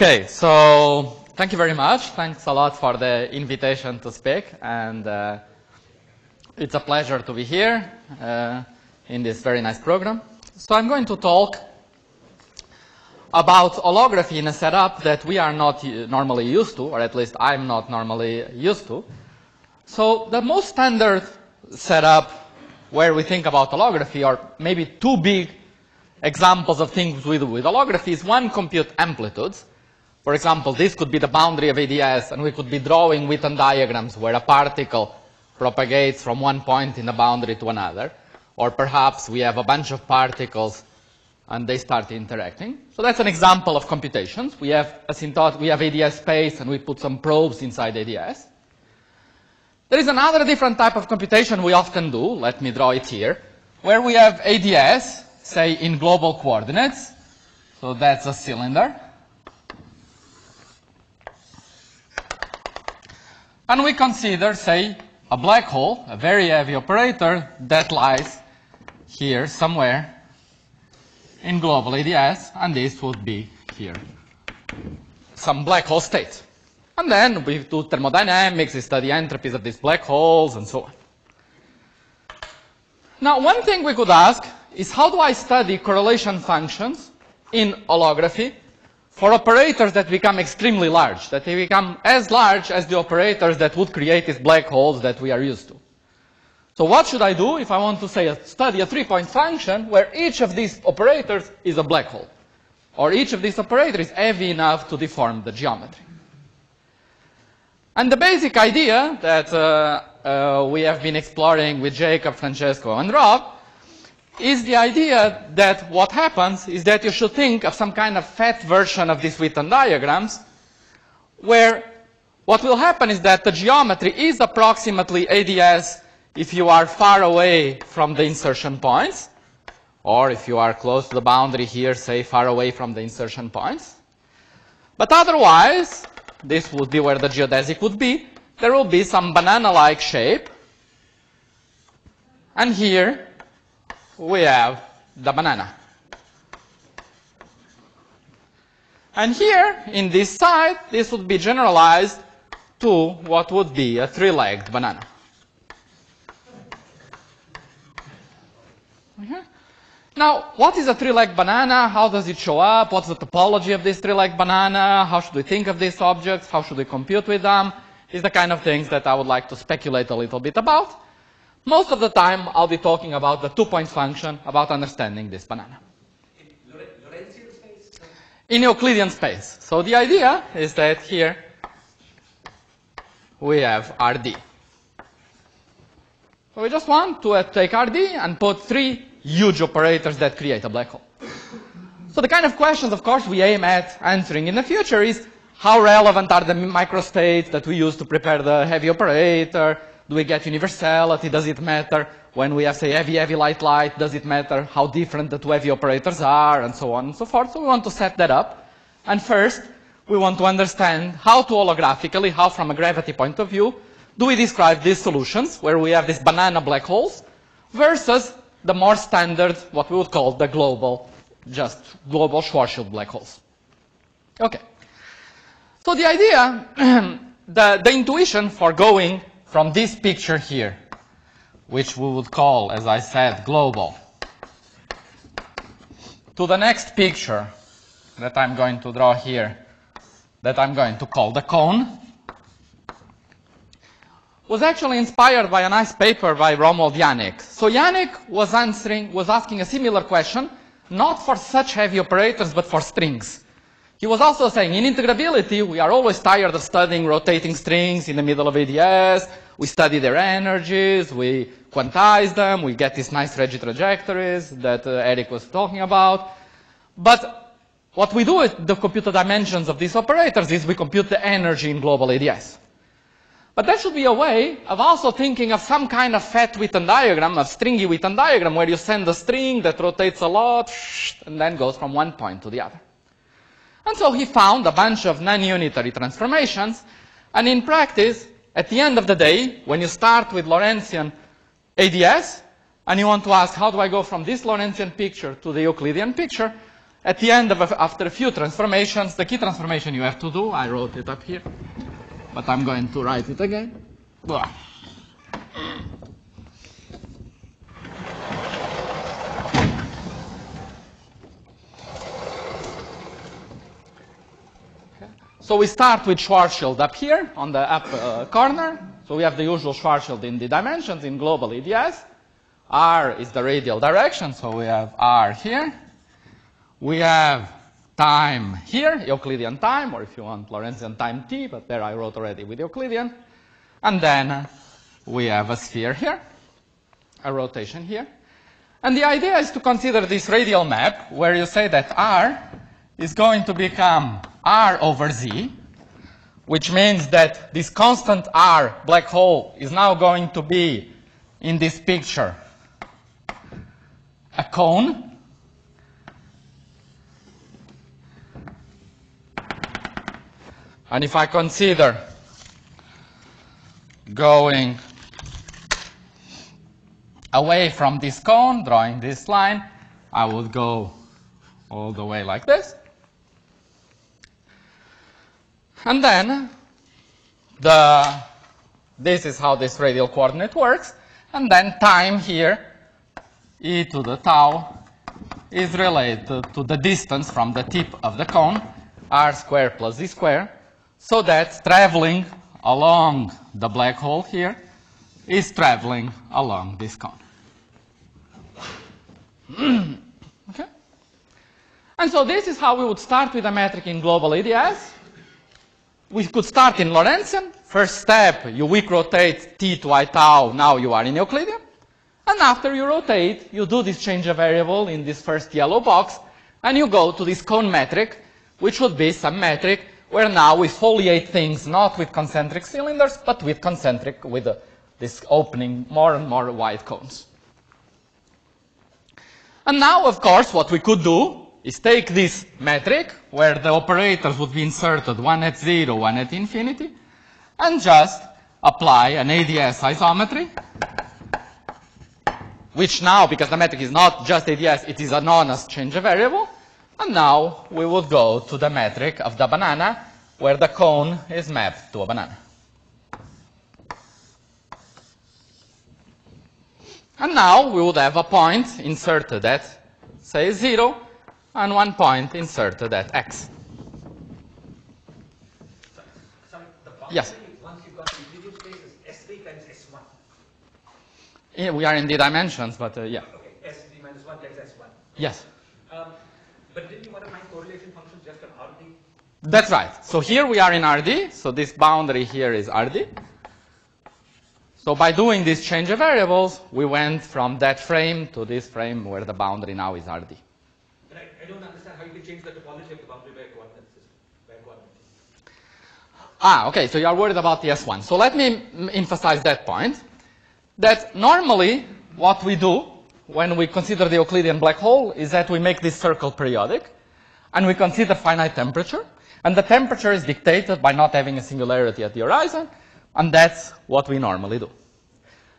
Okay, so thank you very much. Thanks a lot for the invitation to speak, and uh, it's a pleasure to be here uh, in this very nice program. So I'm going to talk about holography in a setup that we are not normally used to, or at least I'm not normally used to. So the most standard setup where we think about holography, or maybe two big examples of things we do with holography is one, compute amplitudes. For example, this could be the boundary of ADS, and we could be drawing Witten diagrams where a particle propagates from one point in the boundary to another. Or perhaps we have a bunch of particles and they start interacting. So that's an example of computations. We have asymptotic, we have ADS space and we put some probes inside ADS. There is another different type of computation we often do, let me draw it here, where we have ADS, say in global coordinates. So that's a cylinder. And we consider, say, a black hole, a very heavy operator that lies here somewhere in global ADS, and this would be here, some black hole state. And then we do thermodynamics, we study entropies of these black holes, and so on. Now, one thing we could ask is how do I study correlation functions in holography for operators that become extremely large, that they become as large as the operators that would create these black holes that we are used to. So what should I do if I want to say a, study a three-point function where each of these operators is a black hole? Or each of these operators is heavy enough to deform the geometry. And the basic idea that uh, uh, we have been exploring with Jacob, Francesco, and Rob is the idea that what happens is that you should think of some kind of fat version of these Witten diagrams where what will happen is that the geometry is approximately ADS if you are far away from the insertion points or if you are close to the boundary here, say far away from the insertion points. But otherwise, this would be where the geodesic would be. There will be some banana-like shape. And here, we have the banana. And here, in this side, this would be generalized to what would be a three-legged banana. Okay. Now, what is a three-legged banana? How does it show up? What's the topology of this three-legged banana? How should we think of these objects? How should we compute with them? Is the kind of things that I would like to speculate a little bit about. Most of the time, I'll be talking about the two-point function, about understanding this banana. In Euclidean space. So the idea is that here we have RD. So we just want to uh, take RD and put three huge operators that create a black hole. So the kind of questions, of course, we aim at answering in the future is how relevant are the microstates that we use to prepare the heavy operator? Do we get universality? Does it matter when we have, say, heavy, heavy, light, light? Does it matter how different the two heavy operators are, and so on and so forth? So we want to set that up. And first, we want to understand how to holographically, how from a gravity point of view, do we describe these solutions, where we have these banana black holes, versus the more standard, what we would call the global, just global Schwarzschild black holes. Okay. So the idea, the, the intuition for going from this picture here, which we would call, as I said, global, to the next picture that I'm going to draw here, that I'm going to call the cone, was actually inspired by a nice paper by Romuald Janik. So Janik was answering, was asking a similar question, not for such heavy operators, but for strings. He was also saying in integrability, we are always tired of studying rotating strings in the middle of ADS. We study their energies, we quantize them, we get these nice Regge trajectories that uh, Eric was talking about. But what we do with the computer dimensions of these operators is we compute the energy in global ADS. But there should be a way of also thinking of some kind of fat Witten diagram, a stringy Witten diagram, where you send a string that rotates a lot and then goes from one point to the other. And so he found a bunch of non-unitary transformations, and in practice, at the end of the day, when you start with Lorentzian ADS, and you want to ask, how do I go from this Lorentzian picture to the Euclidean picture, at the end of after a few transformations, the key transformation you have to do, I wrote it up here, but I'm going to write it again. Blah. So we start with Schwarzschild up here on the up uh, corner. So we have the usual Schwarzschild in the dimensions in global ADS. R is the radial direction, so we have R here. We have time here, Euclidean time, or if you want Lorentzian time t, but there I wrote already with Euclidean. And then we have a sphere here, a rotation here. And the idea is to consider this radial map where you say that R is going to become R over Z, which means that this constant R black hole is now going to be in this picture a cone. And if I consider going away from this cone, drawing this line, I would go all the way like this. And then the, this is how this radial coordinate works. And then time here, e to the tau, is related to the distance from the tip of the cone, r squared plus z squared, so that traveling along the black hole here is traveling along this cone. okay? And so this is how we would start with a metric in global ADS. We could start in Lorentzian. First step, you Wick rotate t to i tau, now you are in Euclidean. And after you rotate, you do this change of variable in this first yellow box, and you go to this cone metric, which would be some metric where now we foliate things not with concentric cylinders, but with concentric, with uh, this opening more and more wide cones. And now, of course, what we could do is take this metric, where the operators would be inserted, one at zero, one at infinity, and just apply an ADS isometry, which now, because the metric is not just ADS, it is a honest change of variable, and now we would go to the metric of the banana, where the cone is mapped to a banana. And now we would have a point inserted at, say, 0, and one point inserted at x. Sorry, the boundary, Yes. once you've got the Euclidean space, is S3 times S1. Yeah, we are in the dimensions, but uh, yeah. Okay, S3 minus 1 times S1. Yes. Um, but didn't you want to find correlation functions just on RD? That's right. So here we are in RD. So this boundary here is RD. So by doing this change of variables, we went from that frame to this frame where the boundary now is RD. But I, I don't understand how you can change the topology of the boundary by a coordinate system, by a coordinate. Ah, okay, so you are worried about the S1. So let me emphasize that point, that normally what we do when we consider the Euclidean black hole is that we make this circle periodic, and we consider finite temperature, and the temperature is dictated by not having a singularity at the horizon, and that's what we normally do.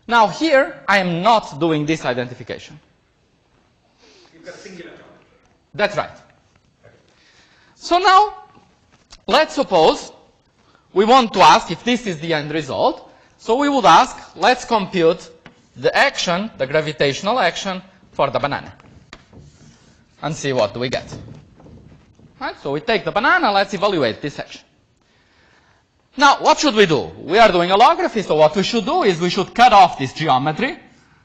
Now here, I am not doing this identification. You've got a singular. That's right. So now, let's suppose we want to ask if this is the end result. So we would ask, let's compute the action, the gravitational action for the banana. And see what do we get. Right, so we take the banana, let's evaluate this action. Now, what should we do? We are doing holography, so what we should do is we should cut off this geometry,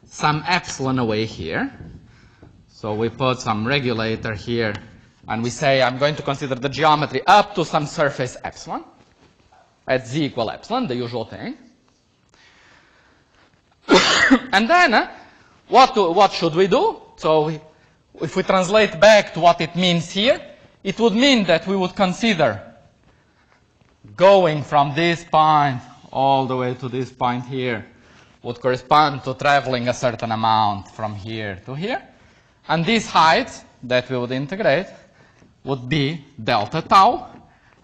some epsilon away here. So we put some regulator here, and we say I'm going to consider the geometry up to some surface epsilon, at z equal epsilon, the usual thing. and then, uh, what, do, what should we do? So we, if we translate back to what it means here, it would mean that we would consider going from this point all the way to this point here would correspond to traveling a certain amount from here to here. And this height that we would integrate would be delta tau,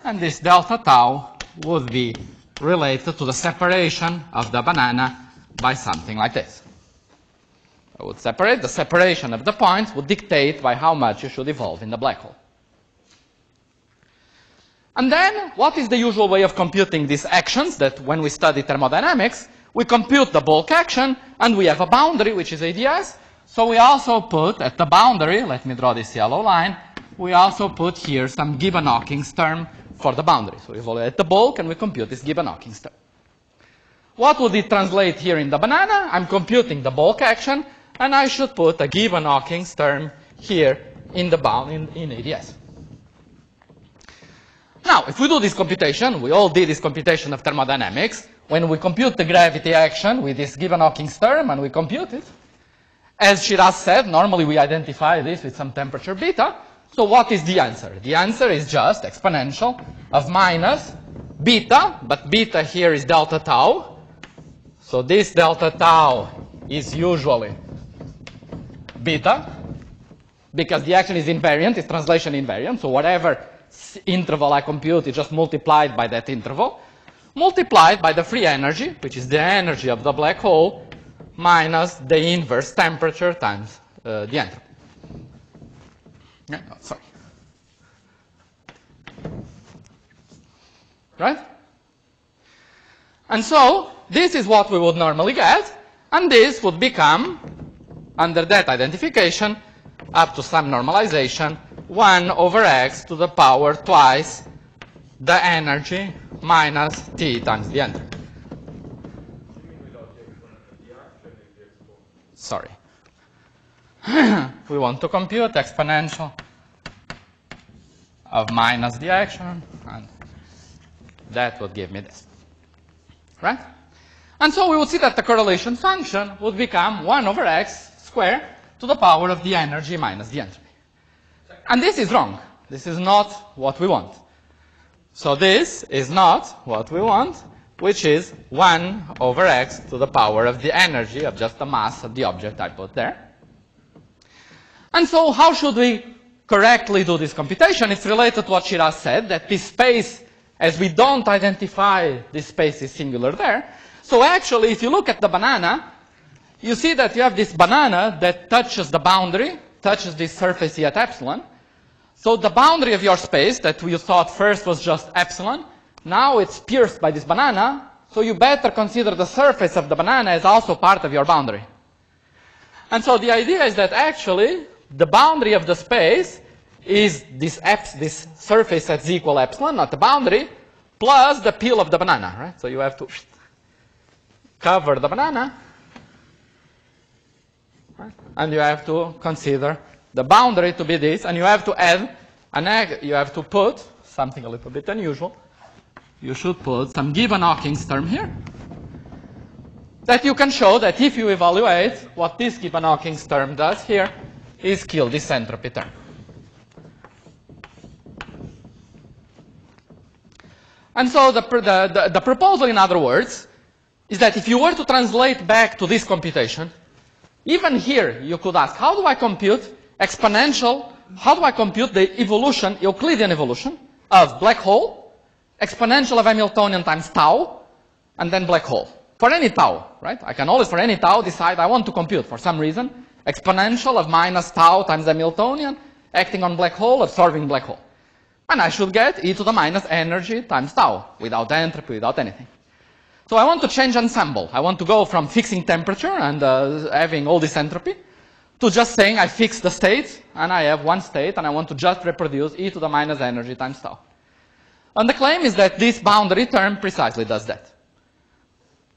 and this delta tau would be related to the separation of the banana by something like this. I would separate. The separation of the points would dictate by how much you should evolve in the black hole. And then, what is the usual way of computing these actions that when we study thermodynamics, we compute the bulk action and we have a boundary, which is ADS. So we also put at the boundary, let me draw this yellow line, we also put here some Gibbons-Hawking term for the boundary. So we evaluate the bulk and we compute this Gibbons-Hawking term. What would it translate here in the banana? I'm computing the bulk action and I should put a Gibbons-Hawking term here in the bound in, in ADS. Now, if we do this computation, we all did this computation of thermodynamics, when we compute the gravity action with this Gibbons-Hawking term and we compute it, as Shiraz said, normally we identify this with some temperature beta. So what is the answer? The answer is just exponential of minus beta, but beta here is delta tau. So this delta tau is usually beta, because the action is invariant, it's translation invariant. So whatever interval I compute is just multiplied by that interval, multiplied by the free energy, which is the energy of the black hole, minus the inverse temperature times uh, the entropy. Sorry. Right? And so, this is what we would normally get, and this would become, under that identification, up to some normalization, 1 over x to the power twice the energy minus t times the entropy. Sorry. we want to compute exponential of minus the action, and that would give me this. Right? And so we would see that the correlation function would become 1 over x squared to the power of the energy minus the entropy. And this is wrong. This is not what we want. So this is not what we want, which is 1 over x to the power of the energy of just the mass of the object I put there. And so how should we correctly do this computation? It's related to what Shiraz said, that this space, as we don't identify this space is singular there. So actually, if you look at the banana, you see that you have this banana that touches the boundary, touches this surface E at epsilon. So the boundary of your space that you thought first was just epsilon, now it's pierced by this banana, so you better consider the surface of the banana as also part of your boundary. And so the idea is that actually the boundary of the space is this, eps, this surface at z equal epsilon, not the boundary, plus the peel of the banana, right? So you have to cover the banana, right? and you have to consider the boundary to be this, and you have to add an you have to put something a little bit unusual. You should put some Gibbons-Hawking term here. That you can show that if you evaluate what this Gibbons-Hawking term does here is kill this entropy term. And so the, the, the, the proposal, in other words, is that if you were to translate back to this computation, even here you could ask, how do I compute exponential, how do I compute the evolution, Euclidean evolution of black hole, exponential of Hamiltonian times tau, and then black hole. For any tau, right? I can always, for any tau, decide I want to compute for some reason, exponential of minus tau times Hamiltonian, acting on black hole, absorbing black hole. And I should get e to the minus energy times tau, without entropy, without anything. So I want to change ensemble. I want to go from fixing temperature and uh, having all this entropy to just saying I fix the state and I have one state and I want to just reproduce e to the minus energy times tau. And the claim is that this boundary term precisely does that.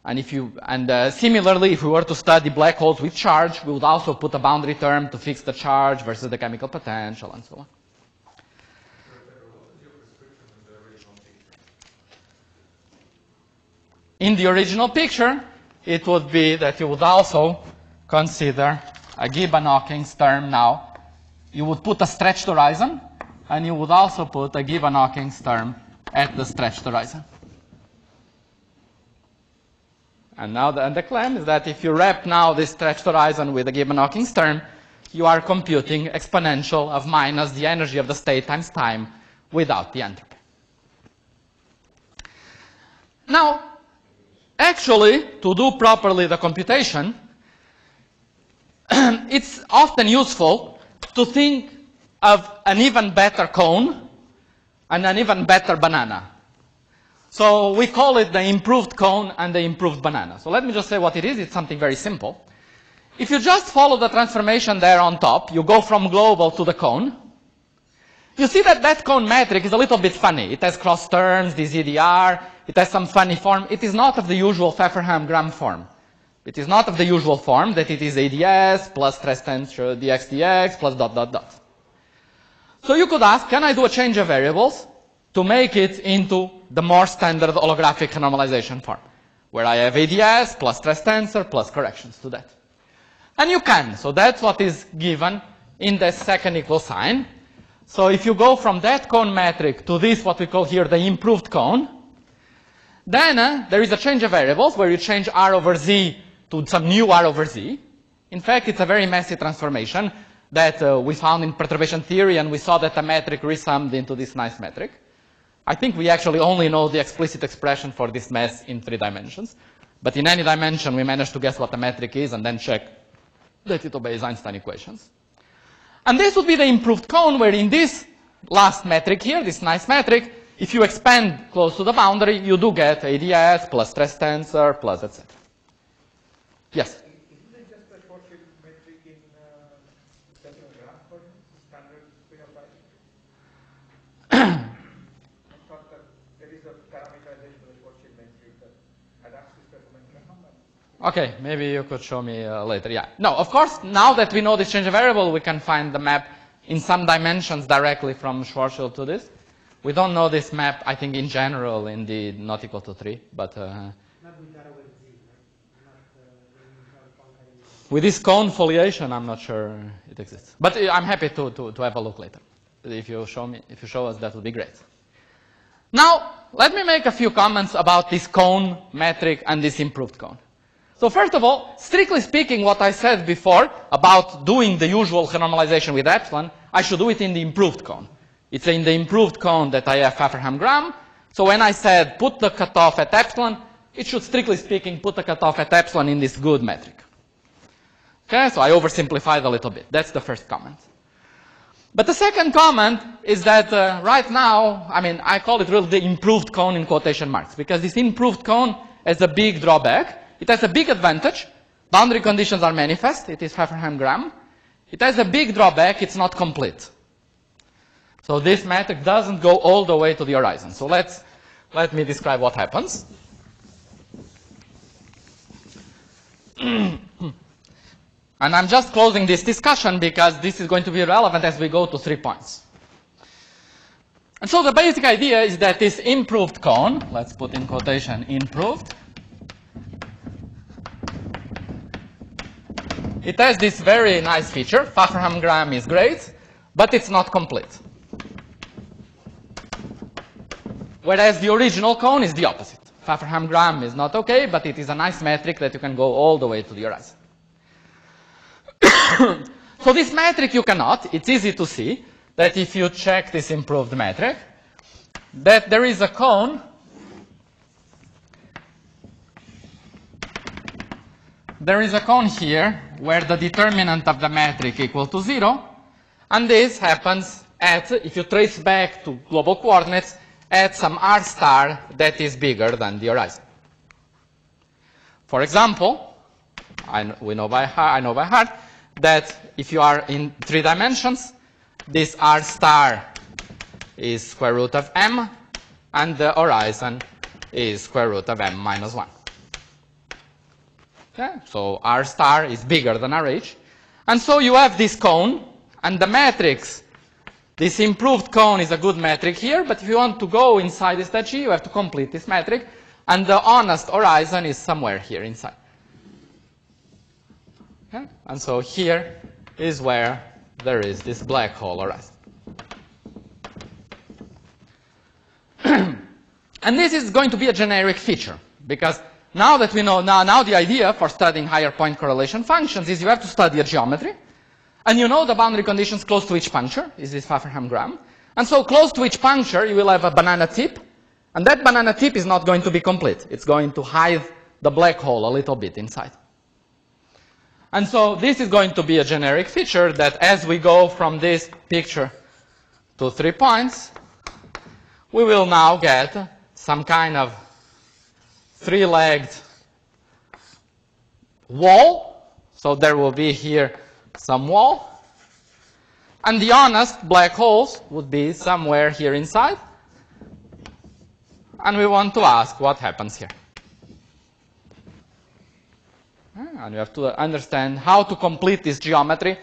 And if you, and uh, similarly, if we were to study black holes with charge, we would also put a boundary term to fix the charge versus the chemical potential and so on. In the original picture, it would be that you would also consider a Gibbons-Hawking term now. You would put a stretched horizon, and you would also put a Gibbons-Hawking term at the stretched horizon. And now the, and the claim is that if you wrap now this stretched horizon with a Gibbons-Hawking term, you are computing exponential of minus the energy of the state times time without the entropy. Now, actually, to do properly the computation, it's often useful to think of an even better cone and an even better banana. So we call it the improved cone and the improved banana. So let me just say what it is. It's something very simple. If you just follow the transformation there on top, you go from global to the cone, you see that that cone metric is a little bit funny. It has cross terms, this EDR, it has some funny form. It is not of the usual Fefferman-Graham form. It is not of the usual form that it is ADS plus stress tensor dx dx plus dot dot dot. So you could ask, can I do a change of variables to make it into the more standard holographic normalization form, where I have ADS plus stress tensor plus corrections to that. And you can. So that's what is given in the second equal sign. So if you go from that cone metric to this, what we call here the improved cone, then uh, there is a change of variables where you change r over z to some new r over z. In fact, it's a very messy transformation that uh, we found in perturbation theory, and we saw that the metric resummed into this nice metric. I think we actually only know the explicit expression for this mess in three dimensions. But in any dimension, we managed to guess what the metric is and then check that it obeys Einstein equations. And this would be the improved cone, where in this last metric here, this nice metric, if you expand close to the boundary, you do get ADS plus stress tensor plus etc. Yes? Isn't it just a Schwarzschild metric in uh, special graph for standard way of writing? I thought that there is a parameterization of the Schwarzschild metric that adapts to special graph. Okay, maybe you could show me uh, later. Yeah. No, of course, now that we know this change of variable, we can find the map in some dimensions directly from Schwarzschild to this. We don't know this map, I think, in general, in the not equal to 3, but uh, with data with Z, right? Not uh, in not concatenating. with this cone foliation, I'm not sure it exists. But uh, I'm happy to, to, to have a look later. If you show me, if you show us, that would be great. Now, let me make a few comments about this cone metric and this improved cone. So first of all, strictly speaking, what I said before about doing the usual normalization with epsilon, I should do it in the improved cone. It's in the improved cone that I have Fefferman-Graham. So when I said put the cutoff at epsilon, it should strictly speaking put the cutoff at epsilon in this good metric. Okay, so I oversimplified a little bit. That's the first comment. But the second comment is that uh, right now, I mean, I call it really the improved cone in quotation marks, because this improved cone has a big drawback. It has a big advantage. Boundary conditions are manifest. It is Fefferman-Graham. It has a big drawback. It's not complete. So this metric doesn't go all the way to the horizon. So let's, let me describe what happens. And I'm just closing this discussion because this is going to be relevant as we go to three points. And so the basic idea is that this improved cone, let's put in quotation improved, it has this very nice feature. Fefferman-Graham is great, but it's not complete. Whereas the original cone is the opposite. Fefferman-Graham is not okay, but it is a nice metric that you can go all the way to the horizon. so this metric you cannot. It's easy to see that if you check this improved metric, that there is a cone there is a cone here where the determinant of the metric equal to zero, and this happens at, if you trace back to global coordinates, at some r star that is bigger than the horizon. For example, I, we know by I know by heart that if you are in three dimensions, this r star is square root of m, and the horizon is square root of m minus 1. Okay? So r star is bigger than rh. And so you have this cone, and the matrix, this improved cone is a good metric here, but if you want to go inside this G, you have to complete this metric, and the honest horizon is somewhere here inside. Okay? And so here is where there is this black hole horizon. and this is going to be a generic feature, because now that we know, now, now the idea for studying higher point correlation functions is you have to study a geometry, and you know the boundary conditions close to each puncture, is this Fefferman-Graham. And so close to each puncture, you will have a banana tip, and that banana tip is not going to be complete. It's going to hide the black hole a little bit inside. And so this is going to be a generic feature that as we go from this picture to three points, we will now get some kind of three-legged wall. So there will be here some wall. And the honest black holes would be somewhere here inside. And we want to ask what happens here. And we have to understand how to complete this geometry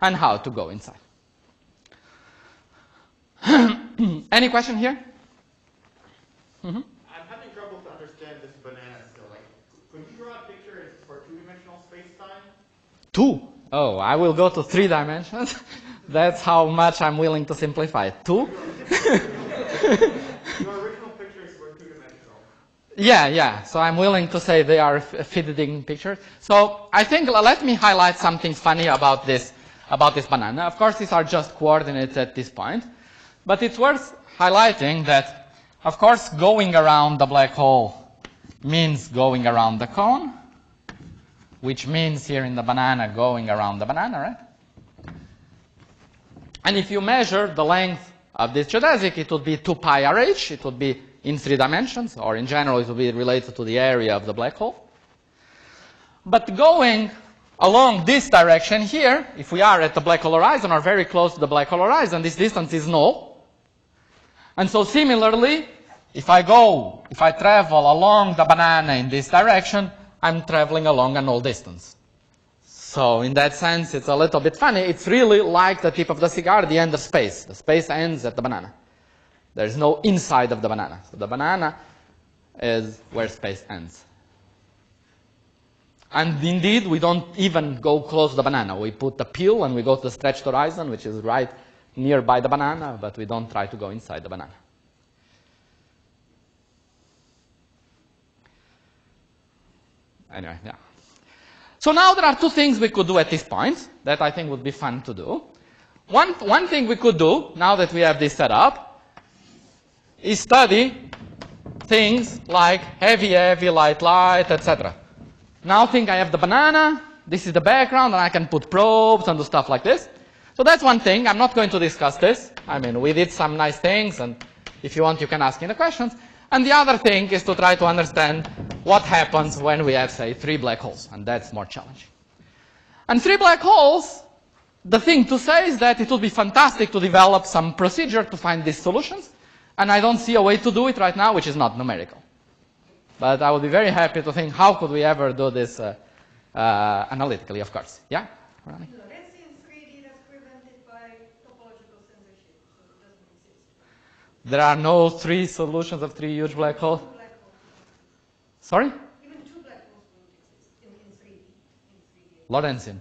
and how to go inside. Any question here? Mhm. I'm having trouble to understand this banana still. Like, could you draw a picture for two-dimensional space-time? Two. Oh, I will go to three dimensions. That's how much I'm willing to simplify it. Two? Your original pictures were two-dimensional. Yeah, yeah. So I'm willing to say they are fitting pictures. So I think let me highlight something funny about this about this banana. Of course, these are just coordinates at this point, but it's worth highlighting that, of course, going around the black hole means going around the cone, which means here in the banana going around the banana, right? And if you measure the length of this geodesic, it would be 2 pi rh. It would be in three dimensions, or in general, it would be related to the area of the black hole. But going along this direction here, if we are at the black hole horizon or very close to the black hole horizon, this distance is null. And so similarly, if I go, if I travel along the banana in this direction, I'm traveling along a null distance. So in that sense, it's a little bit funny. It's really like the tip of the cigar, the end of space. The space ends at the banana. There's no inside of the banana. So the banana is where space ends. And indeed, we don't even go close to the banana. We put the peel and we go to the stretched horizon, which is right nearby the banana, but we don't try to go inside the banana. Anyway, yeah. So now there are two things we could do at this point that I think would be fun to do. One, one thing we could do, now that we have this set up, is study things like heavy, heavy, light, light, etc. Now think I have the banana, this is the background, and I can put probes and do stuff like this. So that's one thing. I'm not going to discuss this. I mean, we did some nice things, and if you want, you can ask me the questions. And the other thing is to try to understand what happens when we have, say, three black holes, and that's more challenging. And three black holes, the thing to say is that it would be fantastic to develop some procedure to find these solutions, and I don't see a way to do it right now, which is not numerical. But I would be very happy to think how could we ever do this uh, uh, analytically, of course. Yeah? Ronnie? Lorentzian 3D that's prevented by topological censorship, so it doesn't exist. There are no three solutions of three huge black holes. Two black holes. Sorry? Even two black holes wouldn't exist in, in 3D. In 3D. Lorentzian.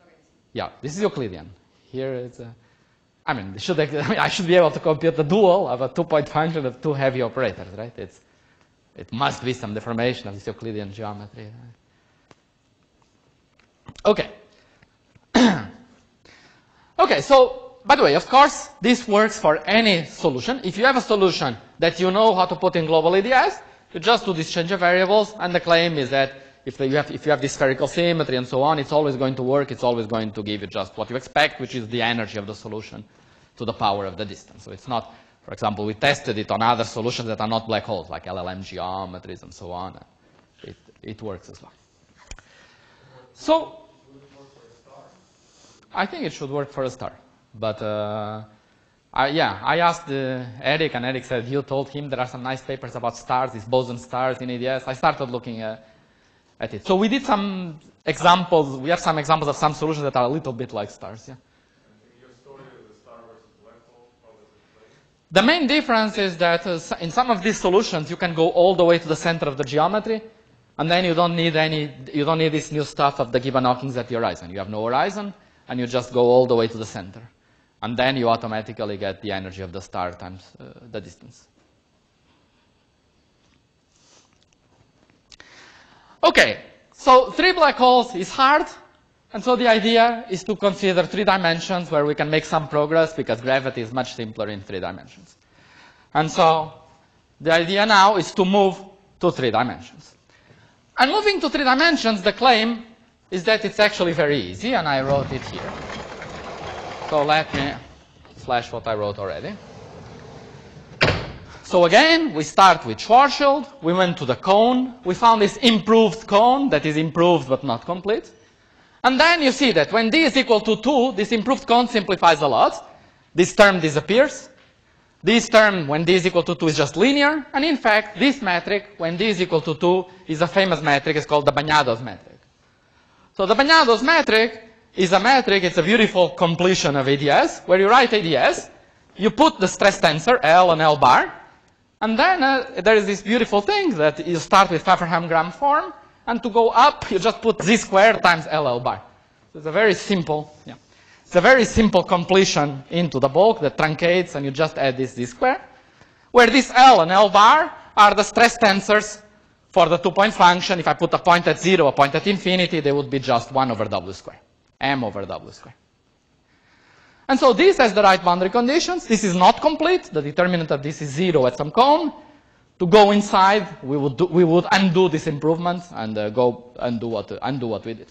Lorentzian. Yeah, this is Euclidean. Here it's a, uh, I mean, should I, I, mean, I should be able to compute the dual of a two-point function of two heavy operators, right? It's, it must be some deformation of this Euclidean geometry. Right? Okay. okay, so, by the way, of course, this works for any solution. If you have a solution that you know how to put in global ADS, you just do this change of variables, and the claim is that if you, have, if you have this spherical symmetry and so on, it's always going to work. It's always going to give you just what you expect, which is the energy of the solution to the power of the distance. So it's not, for example, we tested it on other solutions that are not black holes, like LLM geometries and so on. It, it works as well. So, I think it should work for a star. But, uh, I, yeah, I asked uh, Eric, and Eric said you told him there are some nice papers about stars, these boson stars in ADS. I started looking uh, at it. So we did some examples. We have some examples of some solutions that are a little bit like stars. Yeah. The main difference is that uh, in some of these solutions, you can go all the way to the center of the geometry, and then you don't need any, you don't need this new stuff of the Gibbons-Hawking at the horizon. You have no horizon, and you just go all the way to the center. And then you automatically get the energy of the star times uh, the distance. Okay, so three black holes is hard, and so the idea is to consider three dimensions where we can make some progress because gravity is much simpler in three dimensions. And so the idea now is to move to three dimensions. And moving to three dimensions, the claim is that it's actually very easy, and I wrote it here. So let me flash what I wrote already. So again, we start with Schwarzschild, we went to the cone, we found this improved cone that is improved but not complete. And then you see that when d is equal to 2, this improved cone simplifies a lot. This term disappears. This term, when d is equal to 2, is just linear. And in fact, this metric, when d is equal to 2, is a famous metric. It's called the Bañados metric. So the Bañados metric is a metric, it's a beautiful completion of ADS, where you write ADS, you put the stress tensor, L and L bar, and then uh, there is this beautiful thing that you start with Fefferman-Graham form, and to go up, you just put z squared times LL bar. So it's a very simple, yeah. It's a very simple completion into the bulk that truncates, and you just add this z squared, where this L and L bar are the stress tensors for the two-point function. If I put a point at zero, a point at infinity, they would be just 1 over w squared, m over w squared. And so this has the right boundary conditions. This is not complete. The determinant of this is zero at some cone. To go inside, we would, do, we would undo this improvement and uh, go undo what, undo what we did.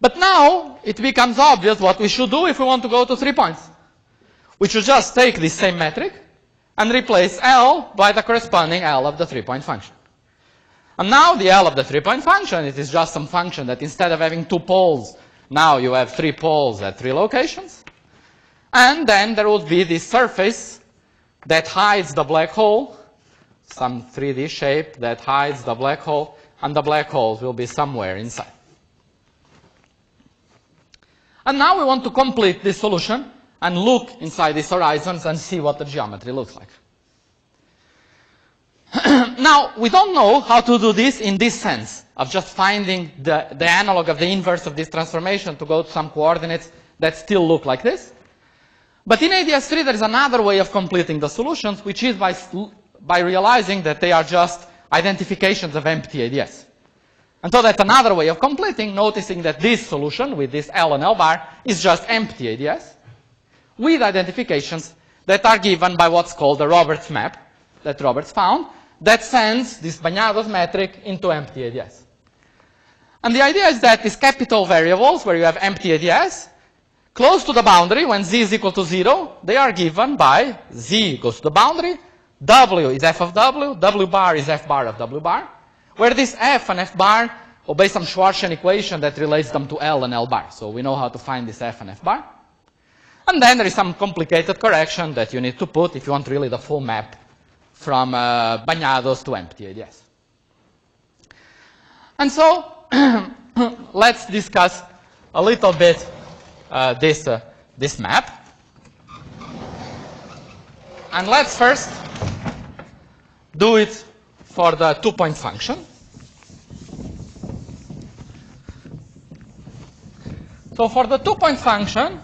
But now it becomes obvious what we should do if we want to go to three points. We should just take this same metric and replace L by the corresponding L of the three-point function. And now the L of the three-point function, it is just some function that instead of having two poles, now you have three poles at three locations. And then there would be this surface that hides the black hole, some 3D shape that hides the black hole, and the black holes will be somewhere inside. And now we want to complete this solution and look inside these horizons and see what the geometry looks like. now, we don't know how to do this in this sense of just finding the, the analog of the inverse of this transformation to go to some coordinates that still look like this. But in ADS3, there is another way of completing the solutions, which is by, by realizing that they are just identifications of empty ADS. And so that's another way of completing, noticing that this solution with this L and L bar is just empty ADS with identifications that are given by what's called the Roberts map that Roberts found that sends this Bañados metric into empty ADS. And the idea is that these capital variables, where you have empty ADS, close to the boundary, when z is equal to 0, they are given by z goes to the boundary, w is f of w, w bar is f bar of w bar, where this f and f bar obey some Schwarzian equation that relates them to L and L bar. So we know how to find this f and f bar. And then there is some complicated correction that you need to put if you want really the full map from uh, to empty ADS. And so let's discuss a little bit uh, this, uh, this map. And let's first do it for the two-point function. So for the two-point function,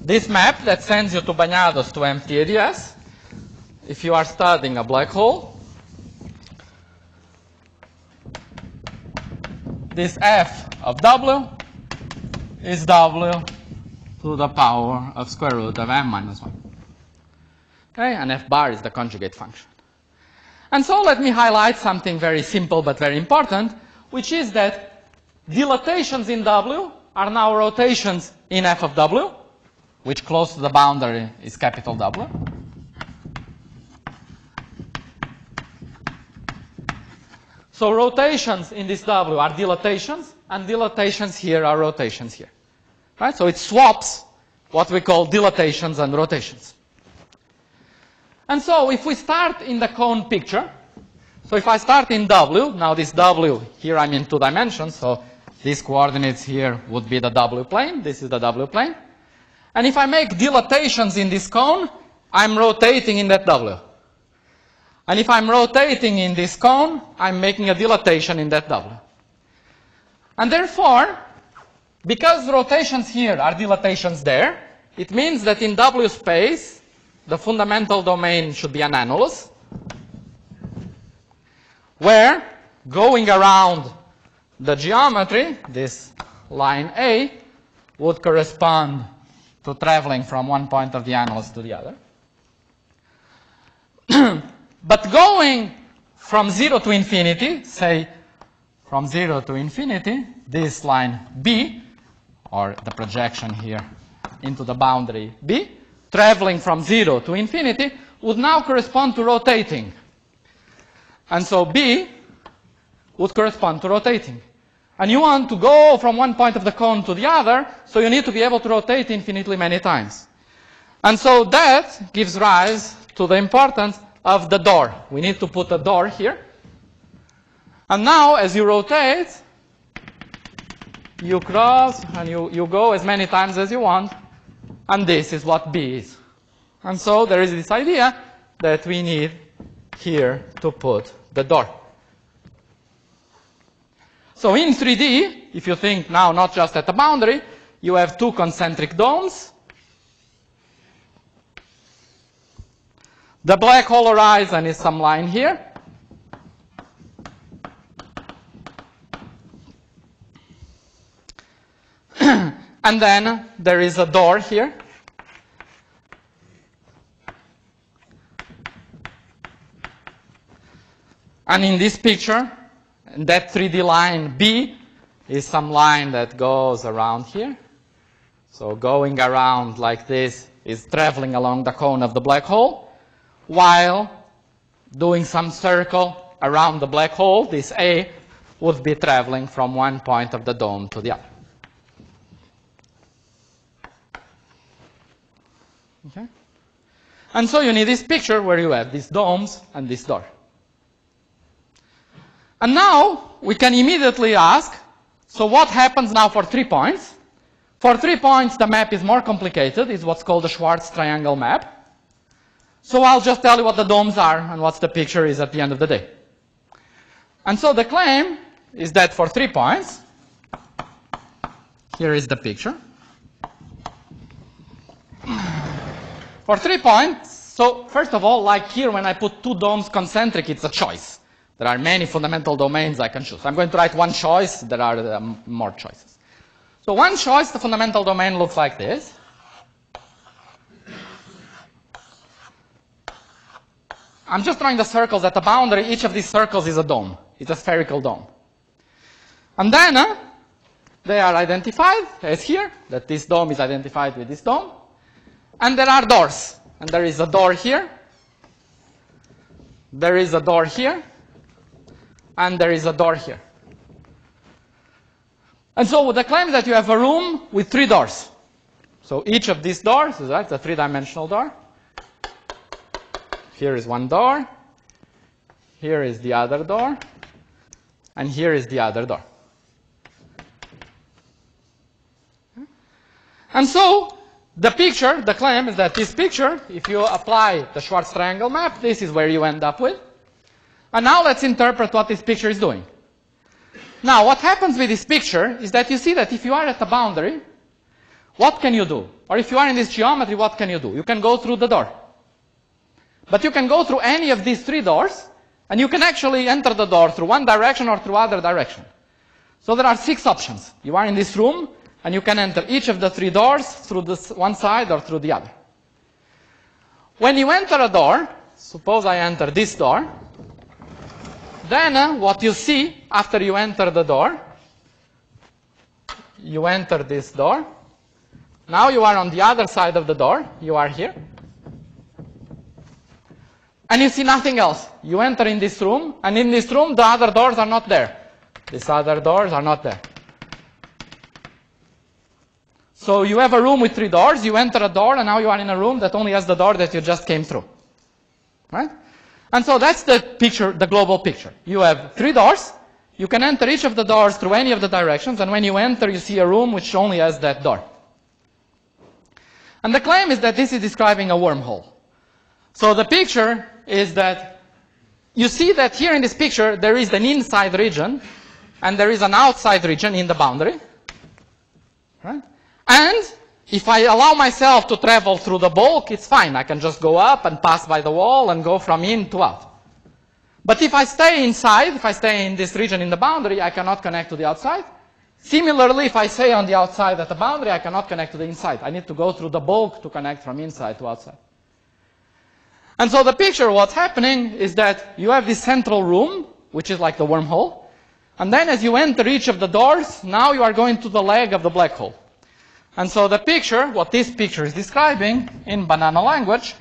this map that sends you to Bañados to empty ADS, if you are studying a black hole, this f of w is w to the power of square root of m minus 1. Okay, and f bar is the conjugate function. And so let me highlight something very simple but very important, which is that dilatations in w are now rotations in f of w, which close to the boundary is capital W. So rotations in this W are dilatations, and dilatations here are rotations here. Right? So it swaps what we call dilatations and rotations. And so if we start in the cone picture, so if I start in W, now this W, here I'm in two dimensions, so these coordinates here would be the W plane, this is the W plane. And if I make dilatations in this cone, I'm rotating in that W. And if I'm rotating in this cone, I'm making a dilatation in that W. And therefore, because rotations here are dilatations there, it means that in W space, the fundamental domain should be an annulus, where going around the geometry, this line A, would correspond to traveling from one point of the annulus to the other. but going from 0 to infinity, say from 0 to infinity, this line B, or the projection here into the boundary B, traveling from 0 to infinity, would now correspond to rotating. And so B would correspond to rotating. And you want to go from one point of the cone to the other, so you need to be able to rotate infinitely many times. And so that gives rise to the importance of the door. We need to put a door here. And now, as you rotate, you cross and you, you go as many times as you want. And this is what B is. And so there is this idea that we need here to put the door. So in 3D, if you think now not just at the boundary, you have two concentric domes. The black hole horizon is some line here. and then there is a door here. And in this picture, that 3D line B is some line that goes around here. So going around like this is traveling along the cone of the black hole, while doing some circle around the black hole, this A would be traveling from one point of the dome to the other. Okay? And so you need this picture where you have these domes and this door. And now we can immediately ask, so what happens now for three points? For three points, the map is more complicated. It's what's called the Schwarz triangle map. So I'll just tell you what the domes are and what the picture is at the end of the day. And so the claim is that for three points, here is the picture. For three points, so first of all, like here, when I put two domes concentric, it's a choice. There are many fundamental domains I can choose. I'm going to write one choice. There are um, more choices. So one choice, the fundamental domain looks like this. I'm just drawing the circles at the boundary. Each of these circles is a dome. It's a spherical dome. And then uh, they are identified as here, that this dome is identified with this dome. And there are doors. And there is a door here. There is a door here. And there is a door here. And so the claim is that you have a room with three doors. So each of these doors is right, a three-dimensional door. Here is one door. Here is the other door. And here is the other door. And so the picture, the claim is that this picture, if you apply the Schwarz triangle map, this is where you end up with. And now let's interpret what this picture is doing. Now, what happens with this picture is that you see that if you are at the boundary, what can you do? Or if you are in this geometry, what can you do? You can go through the door. But you can go through any of these three doors, and you can actually enter the door through one direction or through other direction. So there are six options. You are in this room, and you can enter each of the three doors through this one side or through the other. When you enter a door, suppose I enter this door, then uh, what you see after you enter the door, you enter this door. Now you are on the other side of the door. You are here. And you see nothing else. You enter in this room, and in this room, the other doors are not there. These other doors are not there. So you have a room with three doors, you enter a door, and now you are in a room that only has the door that you just came through. Right? And so that's the picture, the global picture. You have three doors. You can enter each of the doors through any of the directions, and when you enter, you see a room which only has that door. And the claim is that this is describing a wormhole. So the picture is that you see that here in this picture, there is an inside region, and there is an outside region in the boundary. Right? And if I allow myself to travel through the bulk, it's fine. I can just go up and pass by the wall and go from in to out. But if I stay inside, if I stay in this region in the boundary, I cannot connect to the outside. Similarly, if I stay on the outside at the boundary, I cannot connect to the inside. I need to go through the bulk to connect from inside to outside. And so the picture, what's happening is that you have this central room, which is like the wormhole, And then as you enter each of the doors, now you are going to the leg of the black hole. And so the picture, what this picture is describing in banana language,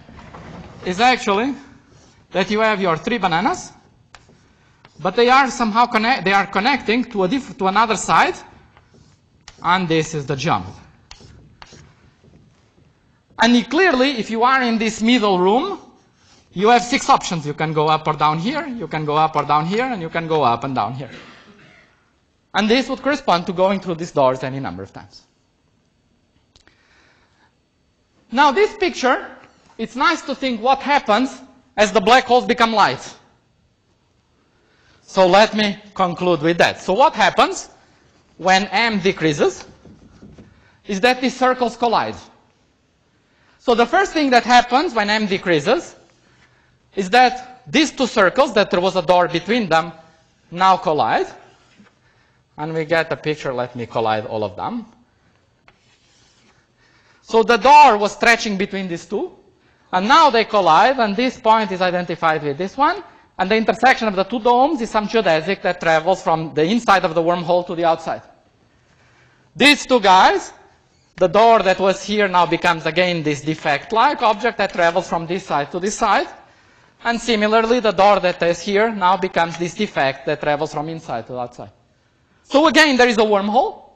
is actually that you have your three bananas, but they are somehow connect, they are connecting to a diff, to another side, and this is the jump. And clearly, if you are in this middle room, you have six options. You can go up or down here, you can go up or down here, and you can go up and down here. And this would correspond to going through these doors any number of times. Now this picture, it's nice to think what happens as the black holes become light. So let me conclude with that. So what happens when m decreases is that these circles collide. So the first thing that happens when m decreases is that these two circles, that there was a door between them, now collide. And we get a picture, let me collide all of them. So the door was stretching between these two, and now they collide, and this point is identified with this one, and the intersection of the two domes is some geodesic that travels from the inside of the wormhole to the outside. These two guys, the door that was here now becomes again this defect-like object that travels from this side to this side, and similarly the door that is here now becomes this defect that travels from inside to outside. So again, there is a wormhole,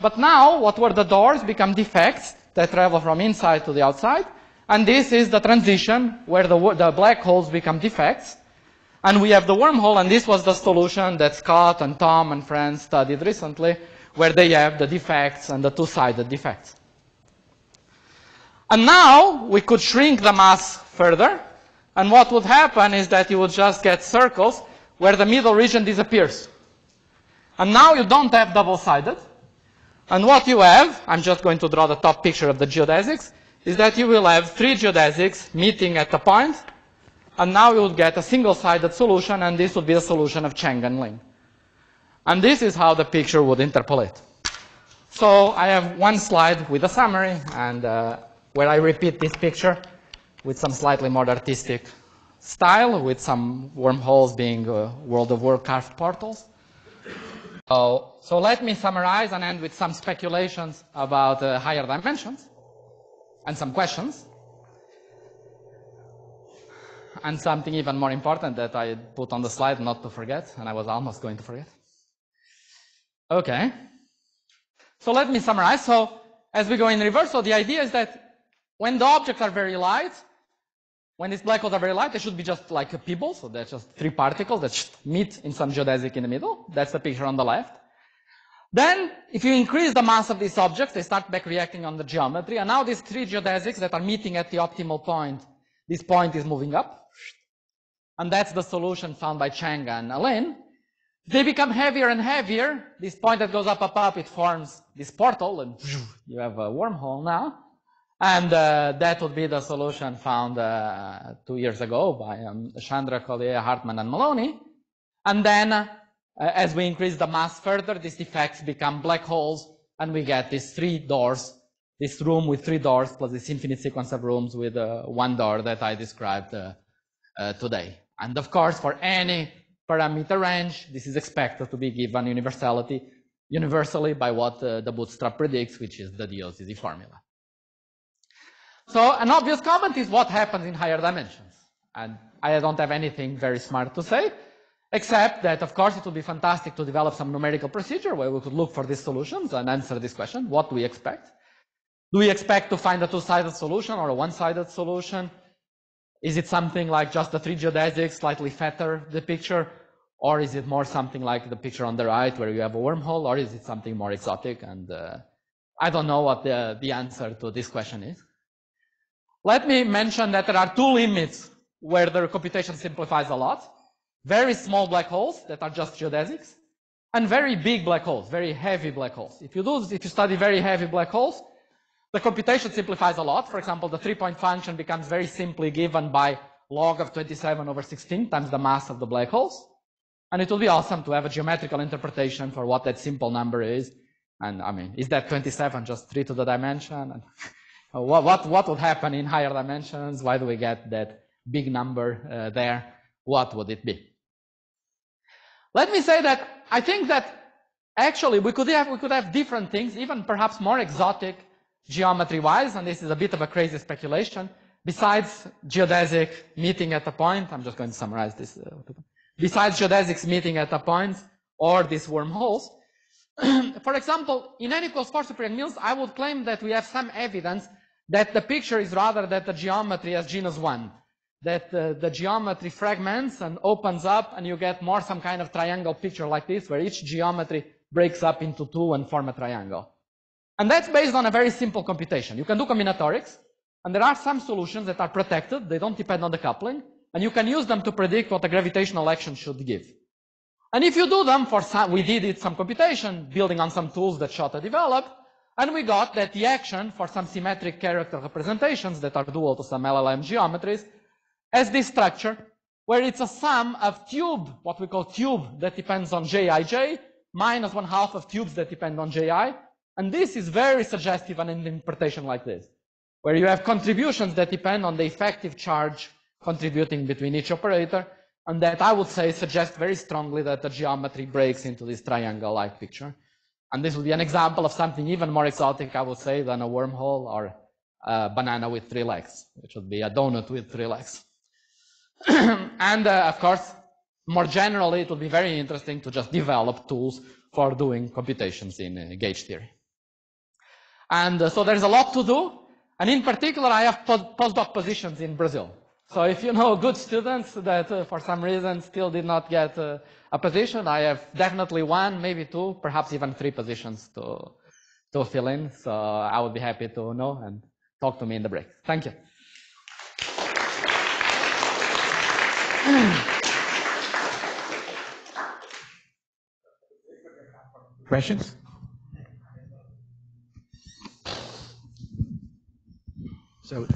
but now what were the doors become defects that travel from inside to the outside. And this is the transition where the, the black holes become defects. And we have the wormhole, and this was the solution that Scott and Tom and friends studied recently, where they have the defects and the two-sided defects. And now we could shrink the mass further, and what would happen is that you would just get circles where the middle region disappears. And now you don't have double-sided, and what you have, I'm just going to draw the top picture of the geodesics, is that you will have three geodesics meeting at a point, and now you would get a single-sided solution, and this would be the solution of Cheng and Lin. And this is how the picture would interpolate. So I have one slide with a summary, and uh, where I repeat this picture with some slightly more artistic style, with some wormholes being uh, World of Warcraft portals. So, so let me summarize and end with some speculations about uh, higher dimensions and some questions. And something even more important that I put on the slide not to forget, and I was almost going to forget. Okay. So let me summarize. So as we go in reverse, so the idea is that when the objects are very light, when these black holes are very light, they should be just like a pebble, so they're just three particles that meet in some geodesic in the middle. That's the picture on the left. Then, if you increase the mass of these objects, they start back reacting on the geometry, and now these three geodesics that are meeting at the optimal point, this point is moving up, and that's the solution found by Cheng and Lin. They become heavier and heavier. This point that goes up, up, up, it forms this portal, and you have a wormhole now. And uh, that would be the solution found uh, two years ago by um, Chandra, Collier, Hartman, and Maloney. And then, uh, as we increase the mass further, these defects become black holes, and we get these three doors, this room with three doors, plus this infinite sequence of rooms with uh, one door that I described uh, uh, today. And of course, for any parameter range, this is expected to be given universality, universally by what the bootstrap predicts, which is the DOZZ formula. So an obvious comment is what happens in higher dimensions. And I don't have anything very smart to say, except that, of course, it would be fantastic to develop some numerical procedure where we could look for these solutions and answer this question, what do we expect? Do we expect to find a two-sided solution or a one-sided solution? Is it something like just the three geodesics, slightly fatter, the picture? Or is it more something like the picture on the right where you have a wormhole? Or is it something more exotic? And uh, I don't know what the, the answer to this question is. Let me mention that there are two limits where the computation simplifies a lot. Very small black holes that are just geodesics, and very big black holes, very heavy black holes. If you do, if you study very heavy black holes, the computation simplifies a lot. For example, the three-point function becomes very simply given by log of 27 over 16 times the mass of the black holes. And it will be awesome to have a geometrical interpretation for what that simple number is. And I mean, is that 27 just three to the dimension? And what, what, what would happen in higher dimensions? Why do we get that big number uh, there? What would it be? Let me say that I think that actually we could have we could have different things, even perhaps more exotic geometry-wise, and this is a bit of a crazy speculation. Besides geodesic meeting at a point, I'm just going to summarize this. Uh, besides geodesics meeting at a point or these wormholes, for example, in n equals 4 super Yang-Mills, I would claim that we have some evidence that the picture is rather that the geometry as genus 1. That uh, the geometry fragments and opens up and you get more some kind of triangle picture like this where each geometry breaks up into two and form a triangle. And that's based on a very simple computation. You can do combinatorics and there are some solutions that are protected. They don't depend on the coupling and you can use them to predict what a gravitational action should give. And if you do them for some, we did it some computation building on some tools that Shota developed, and we got that the action for some symmetric character representations that are dual to some LLM geometries has this structure where it's a sum of tube, what we call tube that depends on Jij, minus one half of tubes that depend on Ji. And this is very suggestive an interpretation like this, where you have contributions that depend on the effective charge contributing between each operator, and that I would say suggests very strongly that the geometry breaks into this triangle-like picture. And this would be an example of something even more exotic, I would say, than a wormhole or a banana with three legs, which would be a donut with three legs. and uh, of course, more generally, it would be very interesting to just develop tools for doing computations in uh, gauge theory. And uh, so there's a lot to do. And in particular, I have postdoc positions in Brazil. So if you know good students that uh, for some reason still did not get uh, a position, I have definitely one, maybe two, perhaps even three positions to, to fill in. So I would be happy to know and talk to me in the break. Thank you. Questions? So,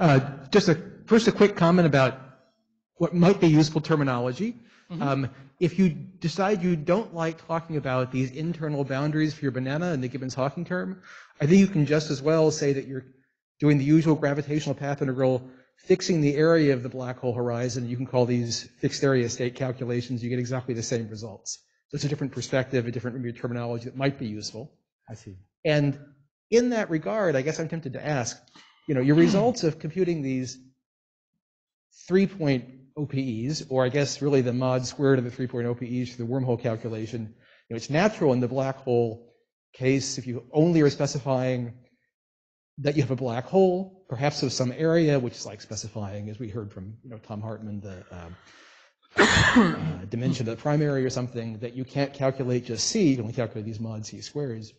uh, just a first a quick comment about what might be useful terminology. Mm-hmm. Um, if you decide you don't like talking about these internal boundaries for your banana in the Gibbons Hawking term, I think you can just as well say that you're doing the usual gravitational path integral, fixing the area of the black hole horizon. You can call these fixed area state calculations. You get exactly the same results. So it's a different perspective, a different terminology that might be useful. I see. And in that regard, I guess I'm tempted to ask, you know, your results of computing these three-point OPEs, or I guess really the mod squared of the three-point OPEs for the wormhole calculation, you know, it's natural in the black hole case if you only are specifying that you have a black hole, perhaps of some area, which is like specifying, as we heard from you know Tom Hartman, the um, uh, dimension of the primary or something that you can't calculate just C, you can only calculate these mod C squares.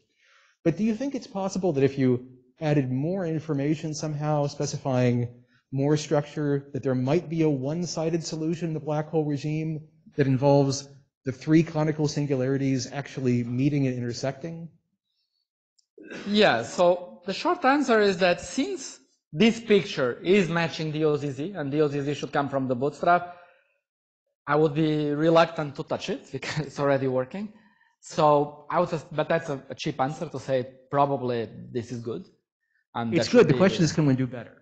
But do you think it's possible that if you added more information somehow specifying more structure, that there might be a one-sided solution in the black hole regime that involves the three conical singularities actually meeting and intersecting? Yeah, so the short answer is that since this picture is matching DOZZ, and DOZZ should come from the bootstrap, I would be reluctant to touch it because it's already working. So I would just, but that's a, a cheap answer to say probably this is good. And It's good. The be- question is, can we do better?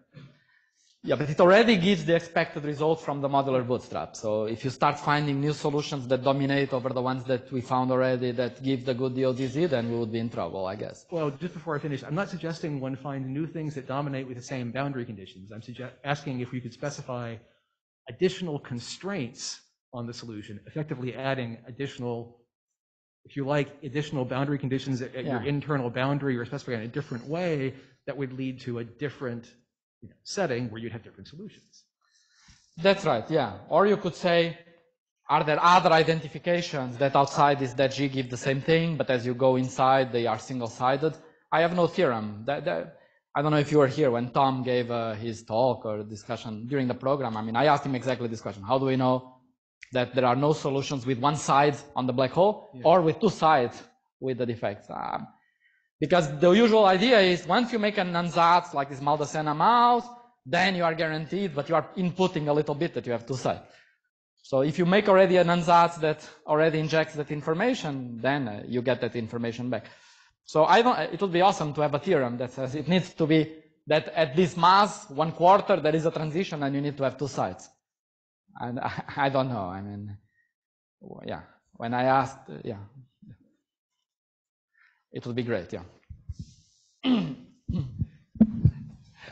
Yeah, but it already gives the expected result from the modular bootstrap. So if you start finding new solutions that dominate over the ones that we found already that give the good DOZZ, then we would be in trouble, I guess. Well, just before I finish, I'm not suggesting one find new things that dominate with the same boundary conditions. I'm asking if we could specify additional constraints on the solution, effectively adding additional, if you like, additional boundary conditions at, at your internal boundary or specifying in a different way that would lead to a different you know, setting where you'd have different solutions. That's right, yeah. Or you could say, are there other identifications that outside this that G give the same thing, but as you go inside, they are single-sided? I have no theorem. That, that, I don't know if you were here when Tom gave uh, his talk or discussion during the program. I mean, I asked him exactly this question. How do we know that there are no solutions with one side on the black hole Yeah. or with two sides with the defects? Um, because the usual idea is once you make an ansatz like this Maldacena-Maoz, then you are guaranteed, but you are inputting a little bit that you have to say. So if you make already an ansatz that already injects that information, then uh, you get that information back. So I don't, it would be awesome to have a theorem that says it needs to be that at this mass, one quarter, there is a transition and you need to have two sides. And I, I don't know. I mean, yeah, when I asked, uh, yeah, it would be great, yeah.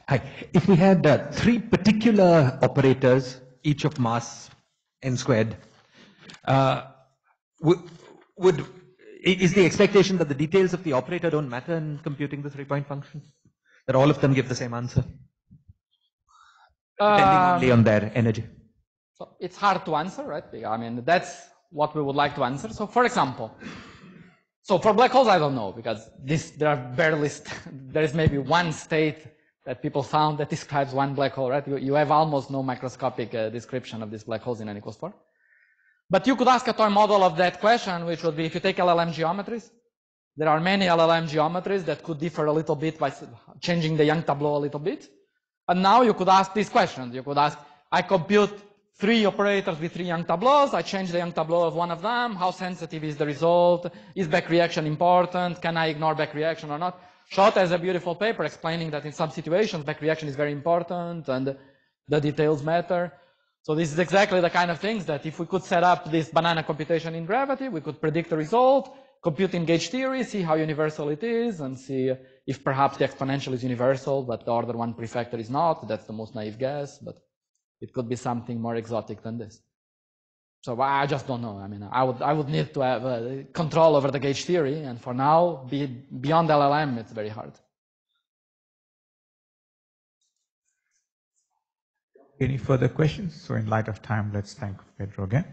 Hi. If we had uh, three particular operators, each of mass n squared, uh, would, would, is the expectation that the details of the operator don't matter in computing the three-point function? That all of them give the same answer, depending Um, only on their energy? So it's hard to answer, right? I mean, that's what we would like to answer. So for example, so for black holes, I don't know because this, there are barely, there is maybe one state that people found that describes one black hole, right? You, you have almost no microscopic uh, description of these black holes in n equals four. But you could ask a toy model of that question, which would be if you take LLM geometries, there are many LLM geometries that could differ a little bit by changing the Young tableau a little bit. And now you could ask these questions. You could ask, I compute three operators with three Young tableaus. I change the Young tableau of one of them. How sensitive is the result? Is back reaction important? Can I ignore back reaction or not? Shota has a beautiful paper explaining that in some situations back reaction is very important and the details matter. So this is exactly the kind of things that if we could set up this banana computation in gravity, we could predict the result, compute in gauge theory, see how universal it is, and see if perhaps the exponential is universal, but the order one prefactor is not. That's the most naive guess, but it could be something more exotic than this. So I just don't know. I mean, I would I would need to have uh, control over the gauge theory, and for now, be, beyond LLM, it's very hard. Any further questions? So in light of time, let's thank Pedro again.